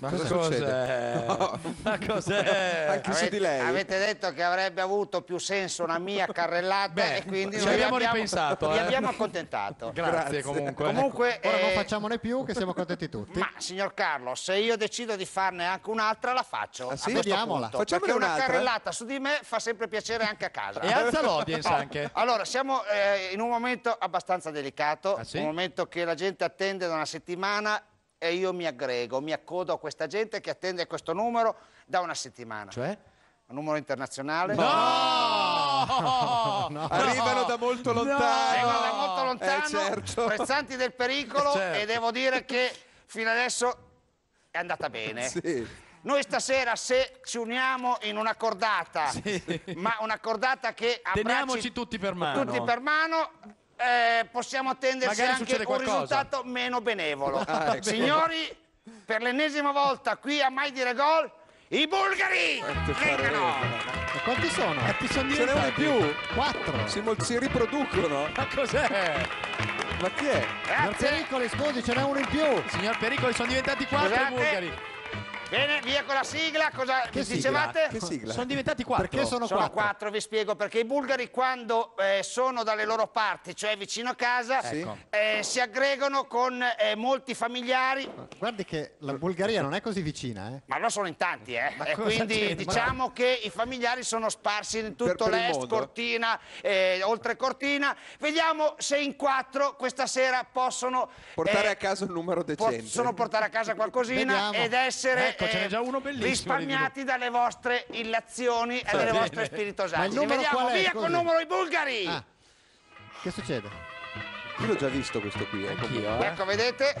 Ma Cosa cos'è? succede? Ma cos'è? Anche su di lei. avete detto che avrebbe avuto più senso una mia carrellata Beh, e quindi ci abbiamo ripensato, Vi eh. abbiamo accontentato. Grazie, Grazie. comunque. Comunque, Ora non eh, facciamone più, che siamo contenti tutti. ma signor Carlo, se io decido di farne anche un'altra, la faccio. Ah, sì? Vediamola. Facciamone perché una un'altra? carrellata su di me fa sempre piacere anche a casa. E alza l'audience anche. Allora, siamo eh, in un momento abbastanza delicato, Ah, sì? un momento che la gente attende da una settimana e io mi aggrego, mi accodo a questa gente che attende questo numero da una settimana. Cioè? Un numero internazionale. Arrivano da molto lontano. Vengono da molto lontano, Eh, certo. prezzanti del pericolo Certo. e devo dire che fino adesso è andata bene. Sì. Noi stasera se ci uniamo in una cordata, ma una cordata che abbracci Teniamoci tutti per mano. tutti per mano, eh, possiamo attendersi Magari anche un qualcosa. risultato meno benevolo. Ah, ecco. Signori, per l'ennesima volta qui a mai dire gol, i bulgari! Vengano! E quanti sono? Ti sono Ce n'è uno in più. Quattro. Si, si riproducono. Ma cos'è? Ma chi è? Signor Grazie. Pericoli, scusi, ce n'è uno in più. Signor Pericoli, sono diventati quattro i Scusate. bulgari. Bene, via con la sigla. Cosa Che sigla? dicevate? Che sigla? Sono diventati quattro. Perché sono, Sono quattro? quattro, vi spiego, perché i bulgari quando eh, sono dalle loro parti, cioè vicino a casa, Sì. eh, si aggregano con eh, molti familiari, Guardi che la Bulgaria non è così vicina, eh. ma non sono in tanti, eh. E quindi diciamo che i familiari sono sparsi in tutto Per- per il l'est. Cortina, eh, oltre Cortina. Vediamo se in quattro questa sera possono Portare eh, a casa un numero decente. possono portare a casa qualcosina Vediamo. ed essere eh, Ecco, ce n'è già uno bellissimo risparmiati dalle vostre illazioni e dalle vostre il numero Vediamo, qual è, via scusi? col numero i bulgari! Ah. Che succede? Io l'ho già visto questo qui. eh. Anch'io, eh. Ecco, vedete?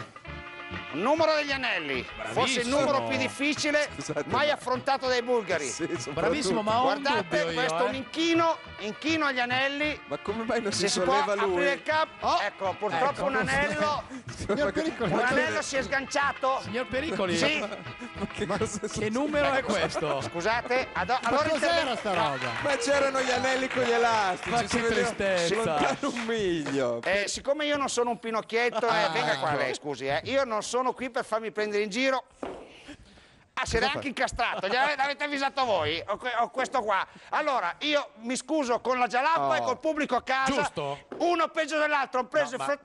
Numero degli anelli, forse il numero più difficile Scusate, mai ma- affrontato dai bulgari. Sì. Bravissimo, ma Guardate, io, questo è eh. un inchino, inchino agli anelli. Ma come mai non si, Se si può solleva lui? aprire il capo, ecco, purtroppo Ecco. un anello, Signor Pericoli, un ma anello si è sganciato. Signor Pericoli, Sì, Ma che è che numero è questo? scusate, ad- ma allora cos'era interve- sta roba? Ma c'erano gli anelli con gli elastici. Ma si che tristezza. Lontano un miglio. Eh, siccome io non sono un pinocchietto, eh, Ah, venga qua ecco. lei, scusi, eh, io non sono qui per farmi prendere in giro. Ah, se l'è anche incastrato, l'avete avvisato voi? Ho, que- ho questo qua. Allora, io mi scuso con la Gialappa e col pubblico a casa. Giusto. Uno peggio dell'altro, ho preso No, il ma- fre-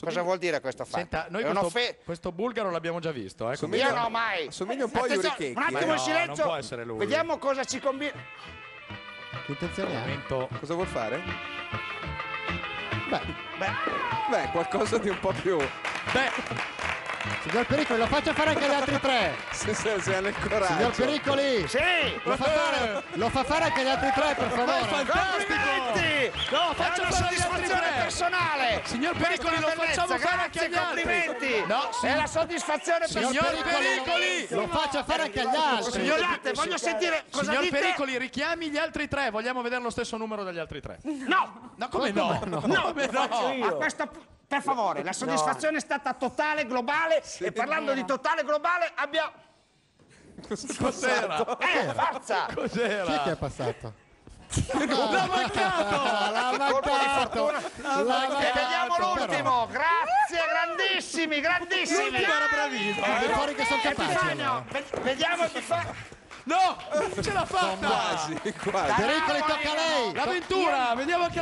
Cosa vuol dire questo fatto? Senta, noi questo, un'offe- questo bulgaro l'abbiamo già visto, eh? come- Io no, mai. Assomiglia un po' a Attenzione, Yuri Checchi. Un attimo in no, silenzio. non può essere lui. Vediamo cosa ci combina. Intenzioni ha? Momento. Cosa vuol fare? Beh, Beh, Beh, qualcosa di un po' più. Beh, signor Pericoli, lo faccia fare anche agli altri tre. Se, se, se ha nel coraggio. Signor Pericoli, sì! lo fa fare, lo fa fare anche agli altri tre, per favore. Complimenti! No, È faccia una fare agli altri soddisfazione tre. personale! Signor Questa Pericoli, è lo facciamo fare anche agli altri. complimenti! No, sì. È la soddisfazione Signor personale! Pericoli! Lo faccia fare anche agli altri. Scusate, voglio sentire cosa signor dite. Pericoli, richiami gli altri tre. Vogliamo vedere lo stesso numero degli altri tre. No! No, come no? no? Come no? A questo pu- per favore, la soddisfazione è stata totale, globale e parlando di totale globale abbiamo... Cos'era? Eh, forza! Chi è che Cos'era? è passato? L'ha mancato! L'ha mancato. E vediamo l'ultimo, grazie, grandissimi, grandissimi! L'ultimo era bravissimo. però. È fuori che sono allora. ve- vediamo Epifanio. No! Ce l'ha fatta! Quasi, quasi. Pericoli, tocca a lei. L'avventura! Vediamo anche la